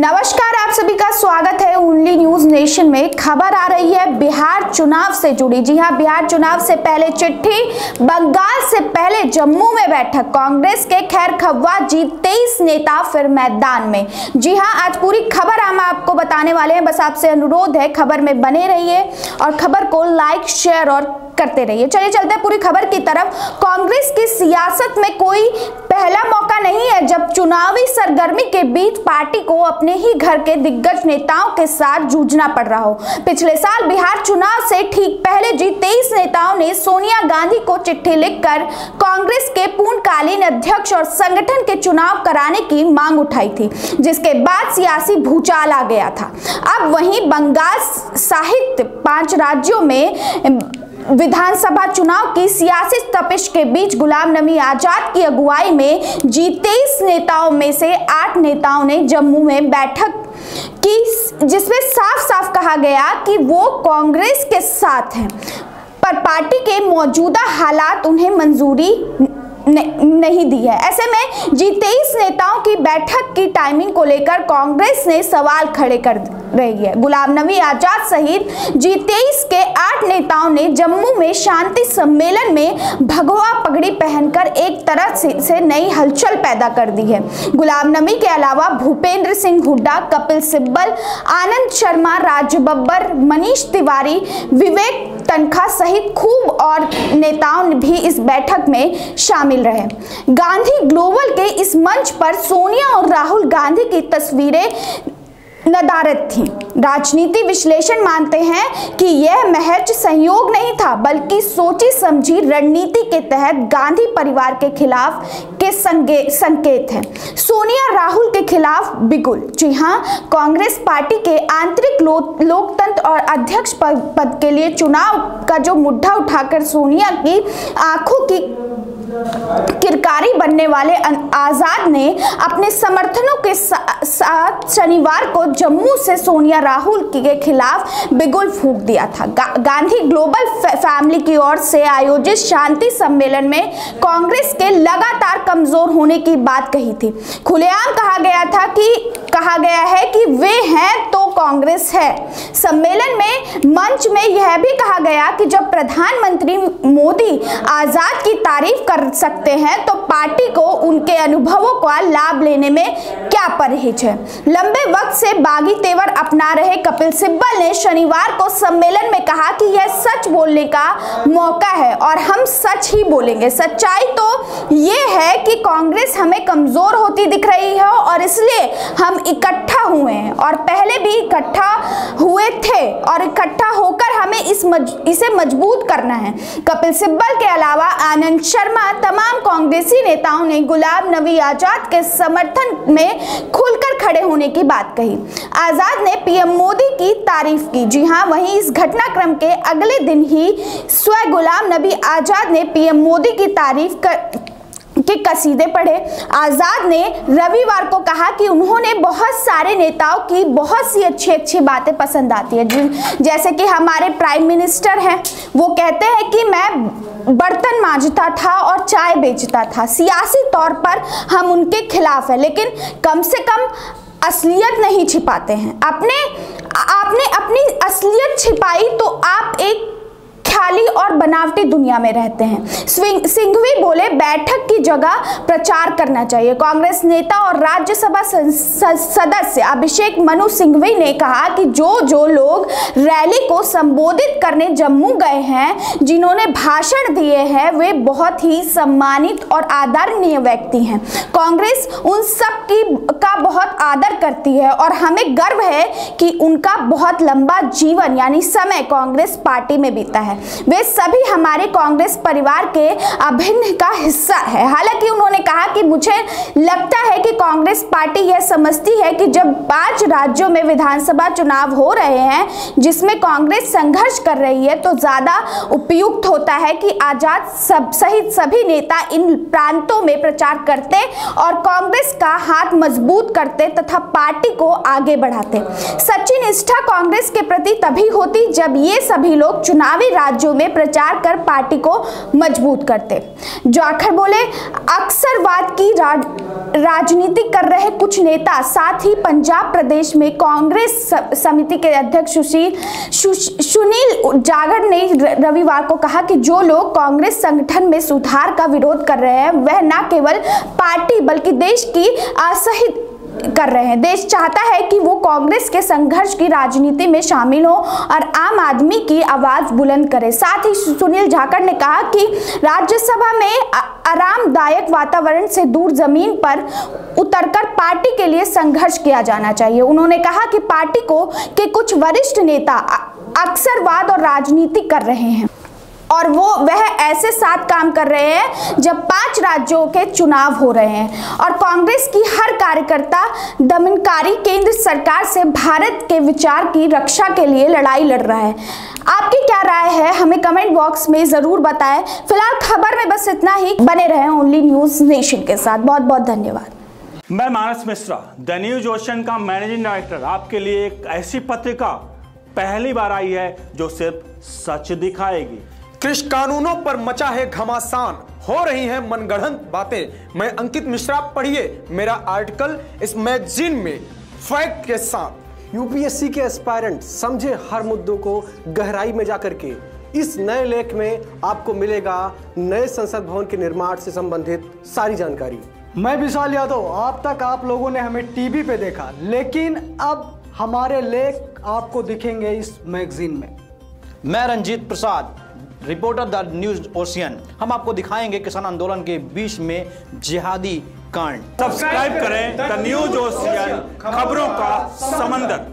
नमस्कार, आप सभी का स्वागत है ओनली न्यूज़ नेशन में। खबर आ रही है, बिहार चुनाव से जुड़ी। जी हाँ, बिहार चुनाव से पहले चिट्ठी, बंगाल से पहले जम्मू में बैठक। कांग्रेस के खैर खब्वा जीत तेईस नेता फिर मैदान में। जी हाँ, आज पूरी खबर हम आपको बताने वाले हैं। बस आपसे अनुरोध है, खबर में बने रहिए और खबर को लाइक शेयर और करते रहिए। चलिए चलते हैं पूरी खबर की तरफ़। कांग्रेस की सियासत में कोई पहला मौका नहीं है जब चुनावी सरगर्मी के बीच पार्टी को अपने ही घर के दिग्गज नेताओं के साथ जूझना पड़ रहा हो। पिछले साल बिहार चुनाव से ठीक पहले जी तेईस नेताओं ने सोनिया गांधी को चिट्ठी लिखकर कांग्रेस के पूर्णकालीन अध्यक्ष और संगठन के चुनाव कराने की मांग उठाई थी, जिसके बाद सियासी भूचाल आ गया था। अब वहीं बंगाल साहित्य पाँच राज्यों में विधानसभा चुनाव की सियासी तपिश के बीच गुलाम नबी आज़ाद की अगुवाई में जी तेईस नेताओं में से आठ नेताओं ने जम्मू में बैठक की, जिसमें साफ़ साफ़ कहा गया कि वो कांग्रेस के साथ हैं, पर पार्टी के मौजूदा हालात उन्हें मंजूरी नहीं दी है। ऐसे में जी तेईस नेताओं की बैठक की टाइमिंग को लेकर कांग्रेस ने सवाल खड़े कर रही है। गुलाम नबी आज़ाद सहित जी तेईस के आठ नेताओं ने जम्मू में शांति सम्मेलन में भगवा पगड़ी पहनकर एक तरह से, नई हलचल पैदा कर दी है। गुलाम नबी के अलावा भूपेंद्र सिंह हुड्डा कपिल सिब्बल आनंद शर्मा राज बब्बर मनीष तिवारी विवेक तनखा सहित खूब और नेताओं ने भी इस बैठक में शामिल रहे। गांधी ग्लोबल के इस मंच पर सोनिया और राहुल गांधी की तस्वीरें नदारत थी। राजनीति विश्लेषण मानते हैं कि यह महज संयोग नहीं था बल्कि सोची समझी रणनीति के तहत गांधी परिवार के खिलाफ के संकेत हैं। सोनिया राहुल के खिलाफ बिगुल। जी हाँ कांग्रेस पार्टी के आंतरिक लो, लोकतंत्र और अध्यक्ष पद, के लिए चुनाव का जो मुद्दा उठाकर सोनिया की आँखों की किरकारी बनने वाले आज़ाद ने अपने समर्थनों के साथ शनिवार को जम्मू से सोनिया राहुल के खिलाफ बिगुल फूंक दिया था। गा, गांधी ग्लोबल फैमिली की ओर से आयोजित शांति सम्मेलन में कांग्रेस के लगातार कमज़ोर होने की बात कही थी। खुलेआम कहा गया था कि कहा गया है कि वे हैं तो कांग्रेस है। सम्मेलन में, मंच में यह भी कहा गया कि जब प्रधानमंत्री मोदी आज़ाद की तारीफ़ कर सकते हैं तो पार्टी को उनके अनुभवों का लाभ लेने में क्या परहेज है? लंबे वक्त से बागी तेवर अपना रहे कपिल सिब्बल ने शनिवार को सम्मेलन में कहा कि यह सच बोलने का मौका है और हम सच ही बोलेंगे। सच्चाई तो ये है कि कांग्रेस हमें कमज़ोर होती दिख रही है और इसलिए हम इकट्ठा हुए हैं और पहले भी इकट्ठा हुए थे और इकट्ठा होकर हमें इस मज, इसे मज़बूत करना है। कपिल सिब्बल के अलावा आनंद शर्मा तमाम कांग्रेसी नेताओं ने गुलाम नबी आज़ाद के समर्थन में खुलकर खड़े होने की बात कही। आज़ाद ने पीएम मोदी की तारीफ़ की। जी हाँ, वहीं इस घटनाक्रम के अगले दिन ही स्वयं गुलाम नबी आज़ाद ने पीएम मोदी की तारीफ़ कर के कसीदे पढ़े। आज़ाद ने रविवार को कहा कि उन्होंने बहुत सारे नेताओं की बहुत सी अच्छी अच्छी बातें पसंद आती है। जैसे कि हमारे प्राइम मिनिस्टर हैं, वो कहते हैं कि मैं बर्तन मांजता था और चाय बेचता था। सियासी तौर पर हम उनके खिलाफ हैं, लेकिन कम से कम असलियत नहीं छिपाते हैं। अपने आपने अपनी असलियत छिपाई तो आप एक ख्याली और बनावटी दुनिया में रहते हैं। सिंघवी बोले, बैठक की जगह प्रचार करना चाहिए। कांग्रेस नेता और राज्यसभा सदस्य अभिषेक मनु सिंघवी ने कहा कि जो जो लोग रैली को संबोधित करने जम्मू गए हैं, जिन्होंने भाषण दिए हैं, वे बहुत ही सम्मानित और आदरणीय व्यक्ति हैं। कांग्रेस उन सब की, का बहुत आदर करती है और हमें गर्व है कि उनका बहुत लंबा जीवन, यानी समय कांग्रेस पार्टी में बीता है। वे सभी हमारे कांग्रेस परिवार के अभिन्न का हिस्सा है। हालाँकि उन्होंने कहा कि मुझे लगता है कि कांग्रेस पार्टी यह समझती है कि जब पाँच राज्यों में विधानसभा चुनाव हो रहे हैं, जिसमें कांग्रेस संघर्ष कर रही है तो ज़्यादा उपयुक्त होता है कि आज़ाद सब, सहित सभी नेता इन प्रांतों में प्रचार करते और कांग्रेस का हाथ मज़बूत करते तथा पार्टी को आगे बढ़ाते। सच्ची निष्ठा कांग्रेस के प्रति तभी होती जब ये सभी लोग चुनावी राज्यों में प्रचार कर पार्टी को मज़बूत करते। जाखड़ बोले, अक्सरवाद की राजनीति कर रहे कुछ नेता, साथ ही पंजाब प्रदेश में कांग्रेस समिति के अध्यक्ष सुशील सुनील जागड़ ने रविवार को कहा कि जो लोग कांग्रेस संगठन में सुधार का विरोध कर रहे हैं, वह न केवल पार्टी बल्कि देश की असहित कर रहे हैं। देश चाहता है कि वो कांग्रेस के संघर्ष की राजनीति में शामिल हो और आम आदमी की आवाज़ बुलंद करे। साथ ही सुनील जाखड़ ने कहा कि राज्यसभा में आरामदायक वातावरण से दूर ज़मीन पर उतरकर पार्टी के लिए संघर्ष किया जाना चाहिए। उन्होंने कहा कि पार्टी को, के कुछ वरिष्ठ नेता अ- अक्सरवाद और राजनीति कर रहे हैं। और वो, वह ऐसे साथ काम कर रहे हैं जब पाँच राज्यों के चुनाव हो रहे हैं। और कांग्रेस की हर कार्यकर्ता दमनकारी केंद्र सरकार से भारत के विचार की रक्षा के लिए लड़ाई लड़ रहा है। आपकी क्या राय है? हमें कमेंट बॉक्स में ज़रूर बताएँ। फ़िलहाल खबर में बस इतना ही। बने रहें ओनली न्यूज़ नेशन के साथ। बहुत बहुत धन्यवाद। मैं Manas Mishra, the news ocean का मैनेजिंग डायरेक्टर। आपके लिए एक ऐसी पत्रिका पहली बार आई है जो सिर्फ़ सच दिखाएगी। कृषि कानूनों पर मचा है घमासान। हो रही हैं मनगढ़ंत बातें। मैं अंकित मिश्रा पढ़िए मेरा आर्टिकल इस मैगजीन में फैक्ट के साथ। यूपीएससी के एस्पायरेंट समझे हर मुद्दों को गहराई में जाकर के। इस नए लेख में आपको मिलेगा नए संसद भवन के निर्माण से संबंधित सारी जानकारी। मैं विशाल यादव आप तक आप लोगों ने हमें टीवी पे देखा लेकिन अब हमारे लेख आपको दिखेंगे इस मैगजीन में। मैं Ranjit Prasad reporter the news ocean. हम आपको दिखाएँगे किसान आंदोलन के बीच में जिहादी कांड। सब्सक्राइब करें द न्यूज़ ओशियन खबरों का समंदर